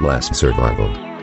Last survival.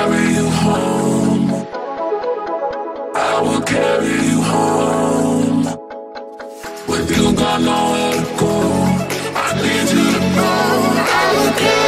I will carry you home. With you gone nowhere to go. I need you to know I will.